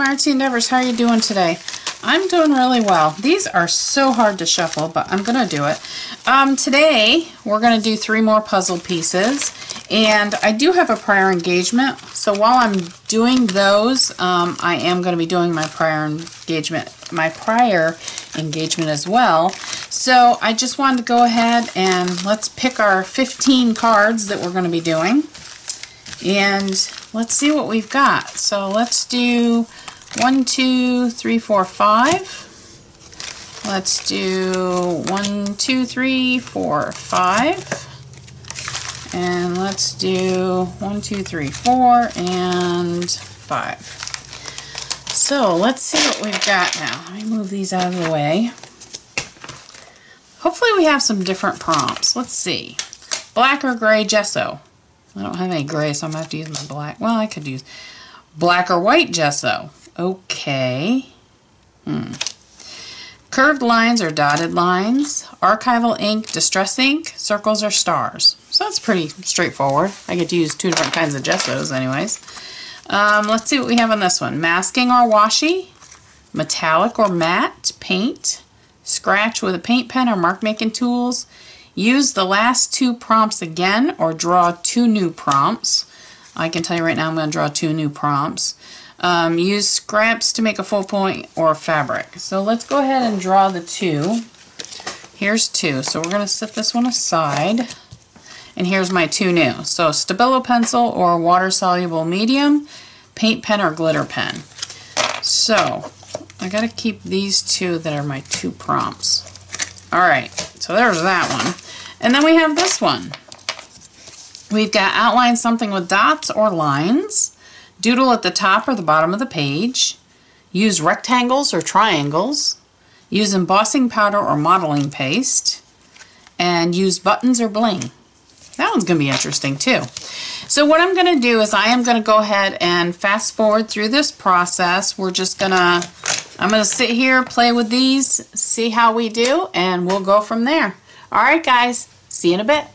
Artsy Endeavors. How are you doing today? I'm doing really well. These are so hard to shuffle, but I'm going to do it. Um, today, we're going to do three more puzzle pieces. And I do have a prior engagement. So while I'm doing those, um, I am going to be doing my prior engagement, my prior engagement as well. So I just wanted to go ahead and let's pick our 15 cards that we're going to be doing. And let's see what we've got. So let's do one, two, three, four, five. Let's do one, two, three, four, five. And let's do one, two, three, four, and five. So let's see what we've got now. Let me move these out of the way. Hopefully we have some different prompts. Let's see. Black or gray gesso. I don't have any gray, so I'm going to have to use my black. Well, I could use black or white gesso. Okay. Hmm. Curved lines or dotted lines. Archival ink, distress ink, circles or stars. So that's pretty straightforward. I get to use two different kinds of gessos anyways. Um, let's see what we have on this one. Masking or washi. Metallic or matte paint. Scratch with a paint pen or mark making tools. Use the last two prompts again or draw two new prompts. I can tell you right now I'm going to draw two new prompts. Um, use scraps to make a full point or fabric. So let's go ahead and draw the two. Here's two. So we're going to set this one aside. And here's my two new. So Stabilo pencil or water soluble medium, paint pen or glitter pen. So I got to keep these two that are my two prompts. All right, so there's that one. And then we have this one. We've got outline something with dots or lines, doodle at the top or the bottom of the page, use rectangles or triangles, use embossing powder or modeling paste, and use buttons or bling. That one's going to be interesting too. So what I'm going to do is I am going to go ahead and fast forward through this process. We're just going to, I'm going to sit here, play with these, see how we do, and we'll go from there. All right, guys. See you in a bit.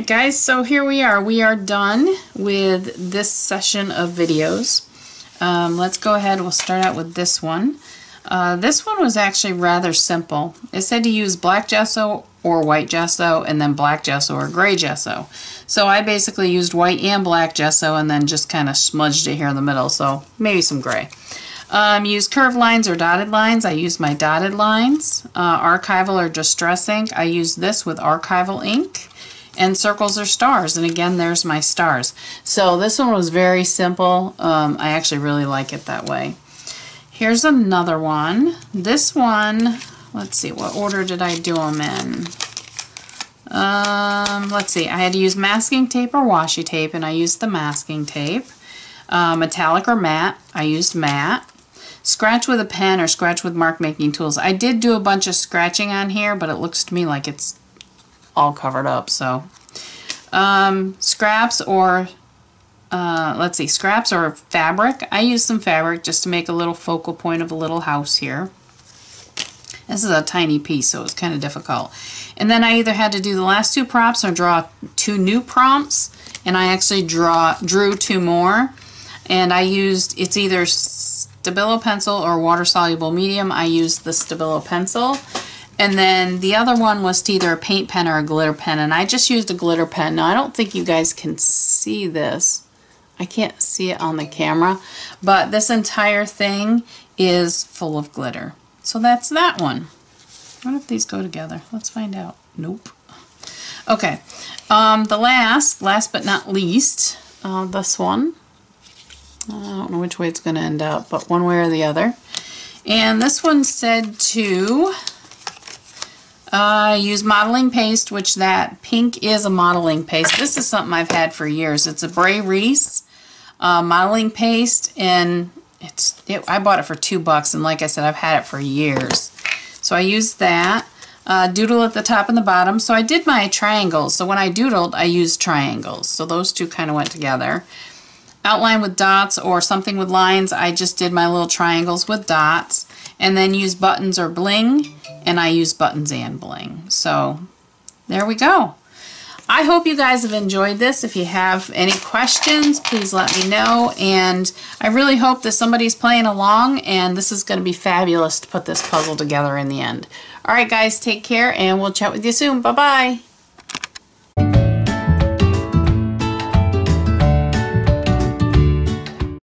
Right, guys, so here we are. We are done with this session of videos. Um, let's go ahead. We'll start out with this one. Uh, this one was actually rather simple. It said to use black gesso or white gesso and then black gesso or gray gesso. So I basically used white and black gesso and then just kind of smudged it here in the middle, so maybe some gray. Um, use curved lines or dotted lines. I use my dotted lines. Uh, archival or distress ink. I use this with archival ink. And circles or stars. And again, there's my stars. So this one was very simple. Um, I actually really like it that way. Here's another one. This one, let's see, what order did I do them in? Um, let's see, I had to use masking tape or washi tape, and I used the masking tape. Uh, metallic or matte, I used matte. Scratch with a pen or scratch with mark making tools. I did do a bunch of scratching on here, but it looks to me like it's all covered up, so. Um, scraps or uh, let's see, scraps or fabric. I used some fabric just to make a little focal point of a little house here. This is a tiny piece, so it's kind of difficult. And then I either had to do the last two prompts or draw two new prompts, and I actually draw drew two more. And I used, it's either Stabilo pencil or water-soluble medium. I used the Stabilo pencil. And then the other one was either a paint pen or a glitter pen, and I just used a glitter pen. Now, I don't think you guys can see this, I can't see it on the camera, but this entire thing is full of glitter. So that's that one. What if these go together? Let's find out. Nope. Okay, um, the last, last but not least, uh, this one. I don't know which way it's going to end up, but one way or the other. And this one said to uh, use modeling paste, which that pink is a modeling paste. This is something I've had for years. It's a Brea Reese uh, modeling paste and it's it, I bought it for two bucks and like I said I've had it for years. So I use that uh, doodle at the top and the bottom. So I did my triangles. So when I doodled I used triangles. So those two kind of went together outline with dots or something with lines I just did my little triangles with dots and then use buttons or bling and I use buttons and bling so there we go I hope you guys have enjoyed this. If you have any questions, please let me know. And I really hope that somebody's playing along and this is going to be fabulous to put this puzzle together in the end. All right, guys, take care and we'll chat with you soon. Bye-bye.